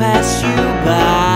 pass you by.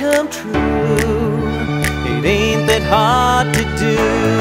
come true. It ain't that hard to do.